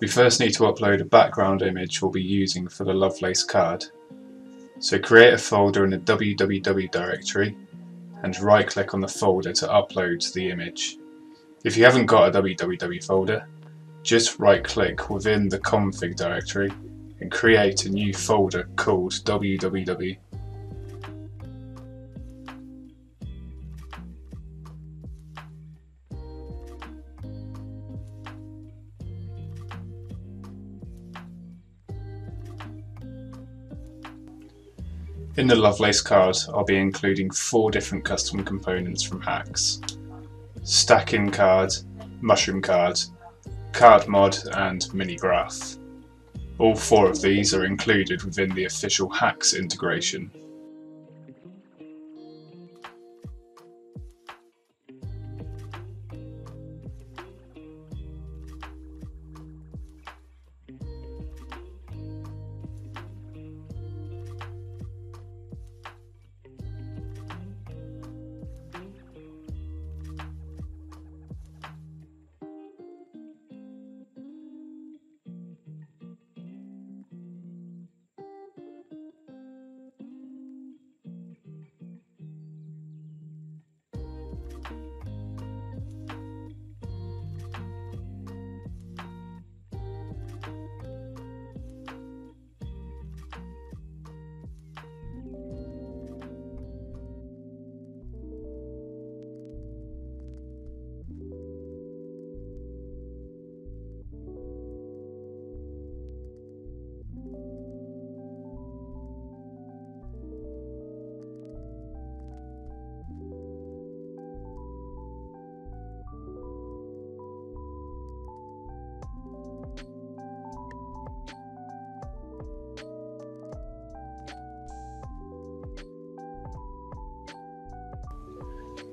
We first need to upload a background image we'll be using for the Lovelace card. So create a folder in the www directory and right click on the folder to upload the image. If you haven't got a www folder, just right click within the config directory and create a new folder called www. In the Lovelace card I'll be including four different custom components from HACS. Stacking card, mushroom card, card mod and mini graph. All four of these are included within the official HACS integration.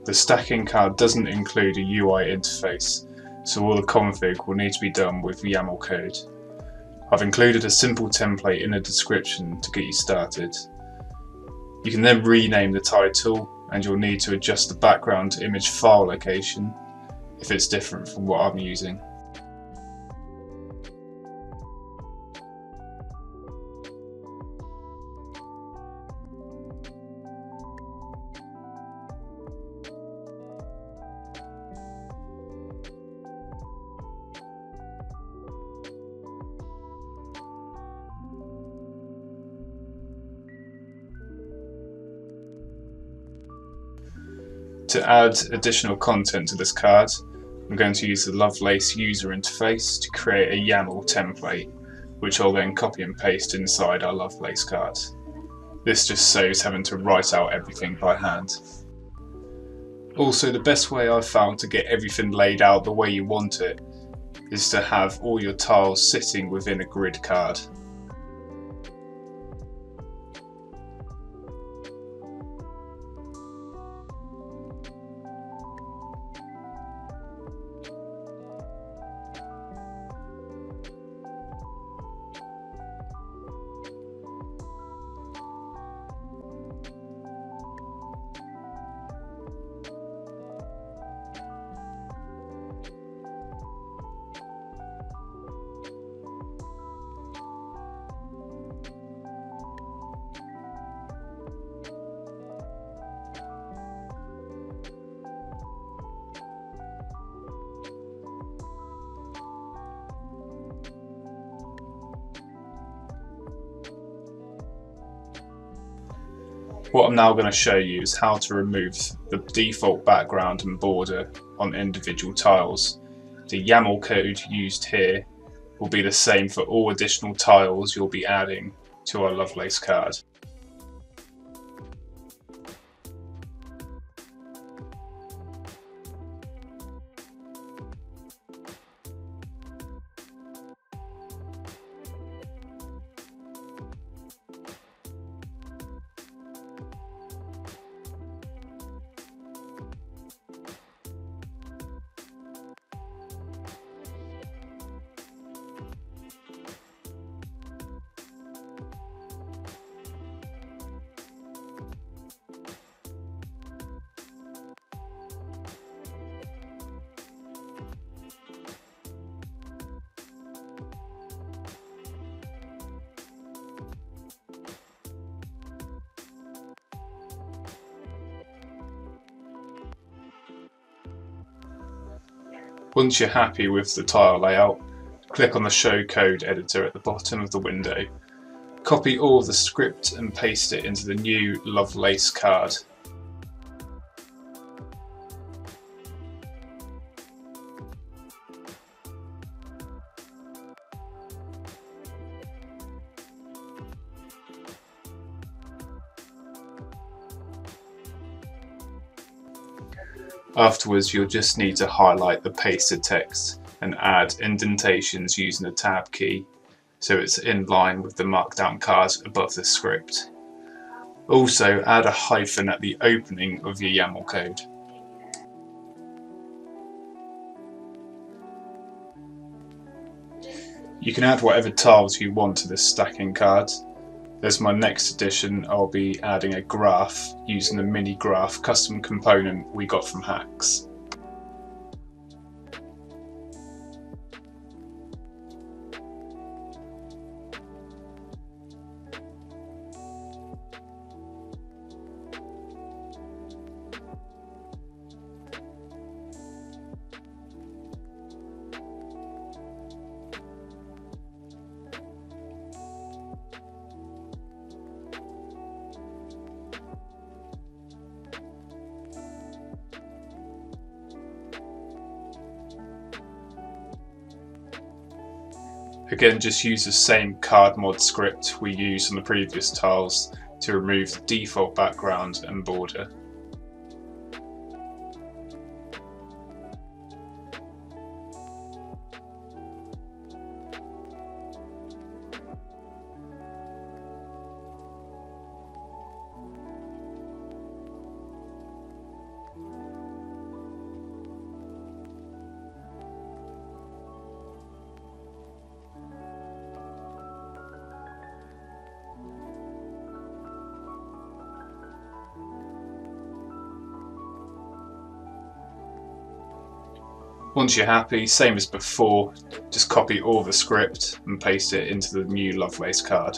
The Stack-In-Card doesn't include a UI interface, so all the config will need to be done with YAML code. I've included a simple template in the description to get you started. You can then rename the title and you'll need to adjust the background image file location if it's different from what I'm using. To add additional content to this card, I'm going to use the Lovelace user interface to create a YAML template, which I'll then copy and paste inside our Lovelace card. This just saves having to write out everything by hand. Also, the best way I've found to get everything laid out the way you want it is to have all your tiles sitting within a grid card. What I'm now going to show you is how to remove the default background and border on individual tiles. The YAML code used here will be the same for all additional tiles you'll be adding to our Lovelace card. Once you're happy with the tile layout, click on the Show Code editor at the bottom of the window. Copy all the script and paste it into the new Lovelace card. Afterwards you'll just need to highlight the pasted text and add indentations using the tab key so it's in line with the markdown cards above the script. Also add a hyphen at the opening of your YAML code. You can add whatever tiles you want to this Stack-In-Card as my next addition, I'll be adding a graph using the mini graph custom component we got from HACS. Again, just use the same card mod script we used on the previous tiles to remove the default background and border. Once you're happy, same as before, just copy all the script and paste it into the new Lovelace card.